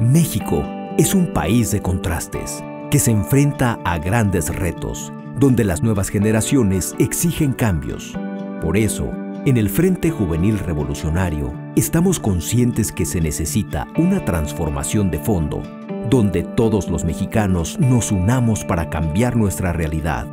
México es un país de contrastes que se enfrenta a grandes retos, donde las nuevas generaciones exigen cambios. Por eso, en el Frente Juvenil Revolucionario, estamos conscientes que se necesita una transformación de fondo, donde todos los mexicanos nos unamos para cambiar nuestra realidad.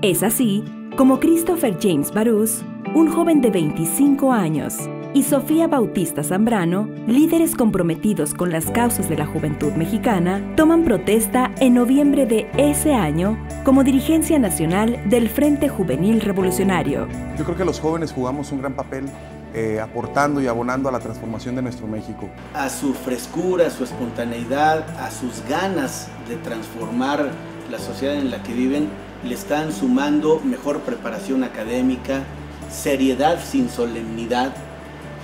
Es así como Christopher James Barús, un joven de 25 años, y Sofía Bautista Zambrano, líderes comprometidos con las causas de la juventud mexicana, toman protesta en noviembre de ese año como dirigencia nacional del Frente Juvenil Revolucionario. Yo creo que los jóvenes jugamos un gran papel eh, aportando y abonando a la transformación de nuestro México. A su frescura, a su espontaneidad, a sus ganas de transformar la sociedad en la que viven, le están sumando mejor preparación académica, seriedad sin solemnidad,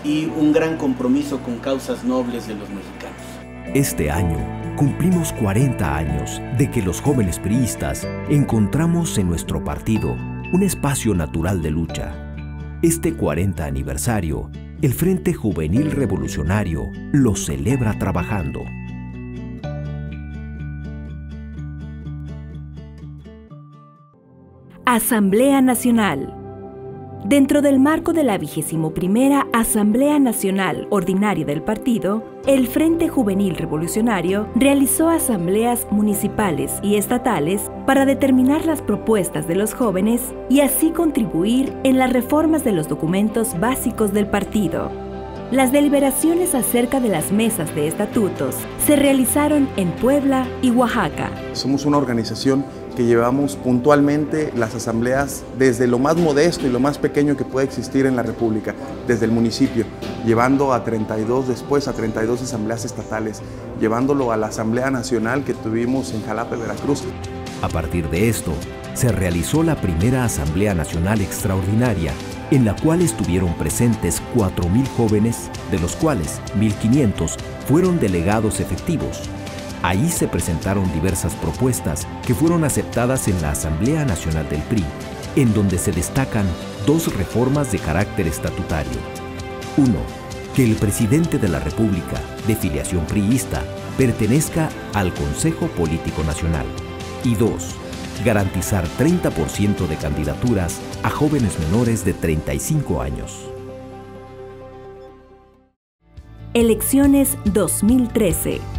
y un gran compromiso con causas nobles de los mexicanos. Este año cumplimos 40 años de que los jóvenes priistas encontramos en nuestro partido un espacio natural de lucha. Este 40 aniversario, el Frente Juvenil Revolucionario lo celebra trabajando. Asamblea Nacional Dentro del marco de la vigésimo primera Asamblea Nacional Ordinaria del Partido, el Frente Juvenil Revolucionario realizó asambleas municipales y estatales para determinar las propuestas de los jóvenes y así contribuir en las reformas de los documentos básicos del partido. Las deliberaciones acerca de las mesas de estatutos se realizaron en Puebla y Oaxaca. Somos una organización que llevamos puntualmente las asambleas desde lo más modesto y lo más pequeño que puede existir en la República, desde el municipio, llevando a 32 después a 32 asambleas estatales, llevándolo a la Asamblea Nacional que tuvimos en Jalapa, Veracruz. A partir de esto, se realizó la primera Asamblea Nacional Extraordinaria, en la cual estuvieron presentes 4.000 jóvenes, de los cuales 1.500 fueron delegados efectivos Ahí se presentaron diversas propuestas que fueron aceptadas en la Asamblea Nacional del PRI, en donde se destacan dos reformas de carácter estatutario. Uno, que el presidente de la República, de filiación priista, pertenezca al Consejo Político Nacional. Y dos, garantizar 30% de candidaturas a jóvenes menores de 35 años. Elecciones 2013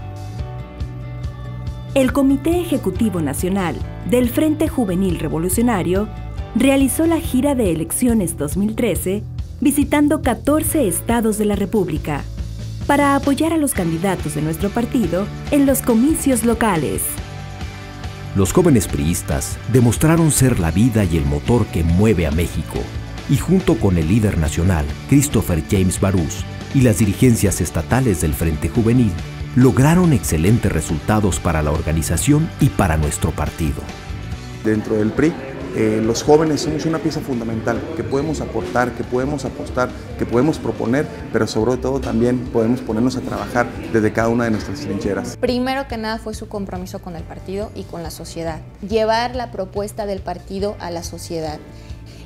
el Comité Ejecutivo Nacional del Frente Juvenil Revolucionario realizó la gira de elecciones 2013 visitando 14 estados de la República para apoyar a los candidatos de nuestro partido en los comicios locales. Los jóvenes priistas demostraron ser la vida y el motor que mueve a México y junto con el líder nacional, Christopher James Barús, y las dirigencias estatales del Frente Juvenil, lograron excelentes resultados para la organización y para nuestro partido. Dentro del PRI, eh, los jóvenes somos una pieza fundamental que podemos aportar, que podemos apostar, que podemos proponer, pero sobre todo también podemos ponernos a trabajar desde cada una de nuestras trincheras. Primero que nada fue su compromiso con el partido y con la sociedad, llevar la propuesta del partido a la sociedad.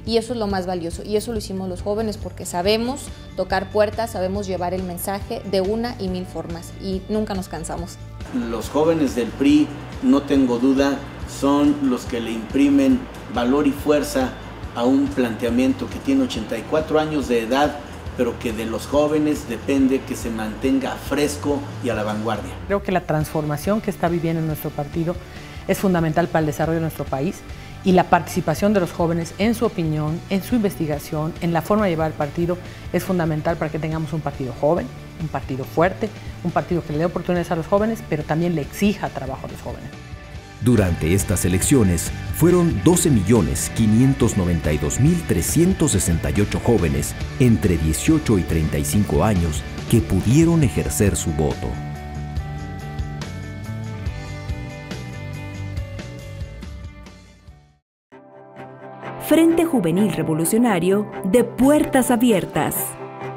Y eso es lo más valioso. Y eso lo hicimos los jóvenes porque sabemos tocar puertas, sabemos llevar el mensaje de una y mil formas. Y nunca nos cansamos. Los jóvenes del PRI, no tengo duda, son los que le imprimen valor y fuerza a un planteamiento que tiene 84 años de edad, pero que de los jóvenes depende que se mantenga fresco y a la vanguardia. Creo que la transformación que está viviendo nuestro partido es fundamental para el desarrollo de nuestro país y la participación de los jóvenes en su opinión, en su investigación, en la forma de llevar el partido es fundamental para que tengamos un partido joven, un partido fuerte, un partido que le dé oportunidades a los jóvenes, pero también le exija trabajo a los jóvenes. Durante estas elecciones fueron 12.592.368 jóvenes entre 18 y 35 años que pudieron ejercer su voto. Frente Juvenil Revolucionario de Puertas Abiertas.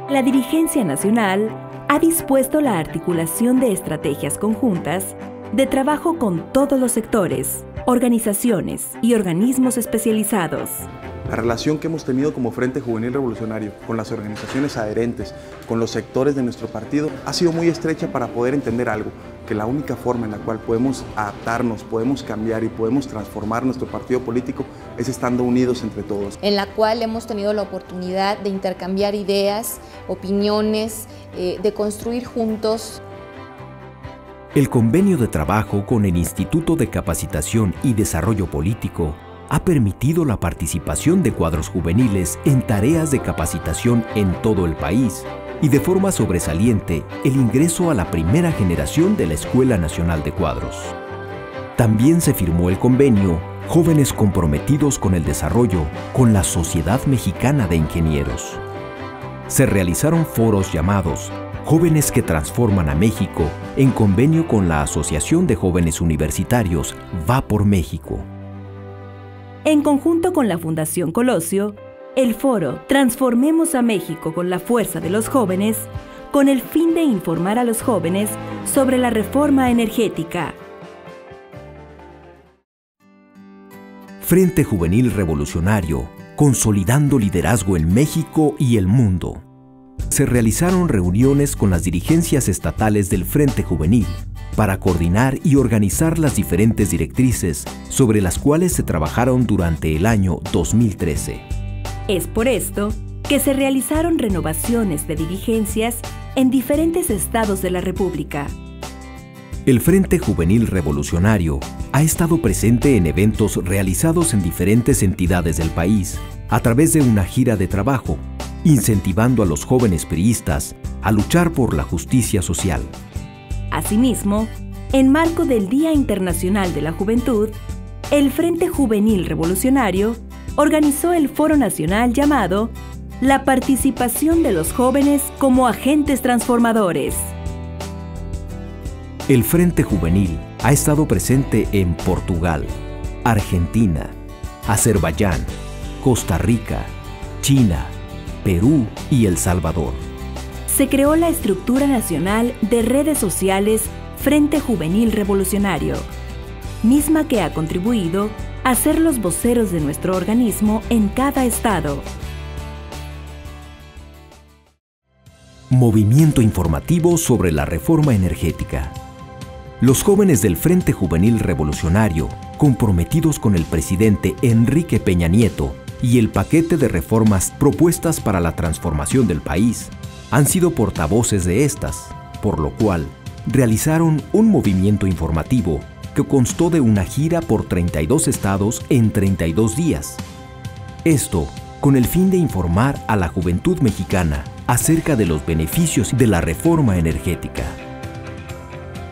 La dirigencia nacional ha dispuesto la articulación de estrategias conjuntas de trabajo con todos los sectores, organizaciones y organismos especializados. La relación que hemos tenido como Frente Juvenil Revolucionario con las organizaciones adherentes, con los sectores de nuestro partido, ha sido muy estrecha para poder entender algo, que la única forma en la cual podemos adaptarnos, podemos cambiar y podemos transformar nuestro partido político es estando unidos entre todos. En la cual hemos tenido la oportunidad de intercambiar ideas, opiniones, eh, de construir juntos el convenio de trabajo con el Instituto de Capacitación y Desarrollo Político ha permitido la participación de cuadros juveniles en tareas de capacitación en todo el país y de forma sobresaliente el ingreso a la primera generación de la Escuela Nacional de Cuadros. También se firmó el convenio Jóvenes comprometidos con el desarrollo con la Sociedad Mexicana de Ingenieros. Se realizaron foros llamados Jóvenes que Transforman a México en convenio con la Asociación de Jóvenes Universitarios Va por México. En conjunto con la Fundación Colosio, el foro Transformemos a México con la fuerza de los jóvenes, con el fin de informar a los jóvenes sobre la reforma energética. Frente Juvenil Revolucionario, consolidando liderazgo en México y el mundo se realizaron reuniones con las dirigencias estatales del Frente Juvenil para coordinar y organizar las diferentes directrices sobre las cuales se trabajaron durante el año 2013. Es por esto que se realizaron renovaciones de dirigencias en diferentes estados de la República. El Frente Juvenil Revolucionario ha estado presente en eventos realizados en diferentes entidades del país a través de una gira de trabajo incentivando a los jóvenes priistas a luchar por la justicia social. Asimismo, en marco del Día Internacional de la Juventud, el Frente Juvenil Revolucionario organizó el foro nacional llamado La participación de los jóvenes como agentes transformadores. El Frente Juvenil ha estado presente en Portugal, Argentina, Azerbaiyán, Costa Rica, China, Perú y El Salvador. Se creó la estructura nacional de redes sociales Frente Juvenil Revolucionario, misma que ha contribuido a ser los voceros de nuestro organismo en cada estado. Movimiento informativo sobre la reforma energética. Los jóvenes del Frente Juvenil Revolucionario, comprometidos con el presidente Enrique Peña Nieto, y el paquete de reformas propuestas para la transformación del país han sido portavoces de estas, por lo cual realizaron un movimiento informativo que constó de una gira por 32 estados en 32 días. Esto con el fin de informar a la juventud mexicana acerca de los beneficios de la reforma energética.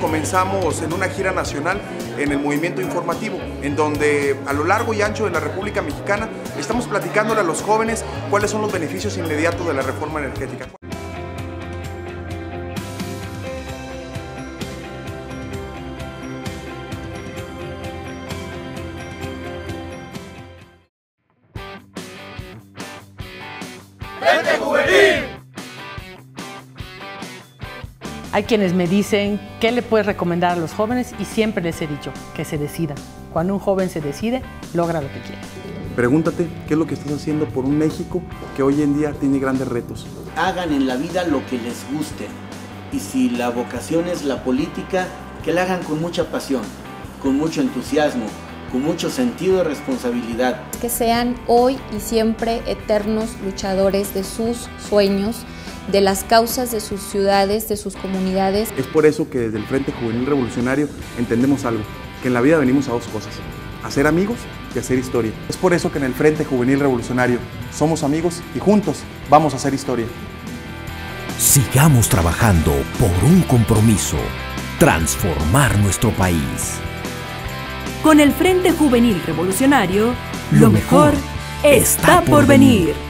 Comenzamos en una gira nacional en el movimiento informativo, en donde a lo largo y ancho de la República Mexicana estamos platicándole a los jóvenes cuáles son los beneficios inmediatos de la reforma energética. Hay quienes me dicen, ¿qué le puedes recomendar a los jóvenes? Y siempre les he dicho, que se decidan. Cuando un joven se decide, logra lo que quiere. Pregúntate qué es lo que estás haciendo por un México que hoy en día tiene grandes retos. Hagan en la vida lo que les guste. Y si la vocación es la política, que la hagan con mucha pasión, con mucho entusiasmo, con mucho sentido de responsabilidad. Que sean hoy y siempre eternos luchadores de sus sueños de las causas de sus ciudades, de sus comunidades. Es por eso que desde el Frente Juvenil Revolucionario entendemos algo, que en la vida venimos a dos cosas, a ser amigos y a hacer historia. Es por eso que en el Frente Juvenil Revolucionario somos amigos y juntos vamos a hacer historia. Sigamos trabajando por un compromiso, transformar nuestro país. Con el Frente Juvenil Revolucionario, lo, mejor está por venir.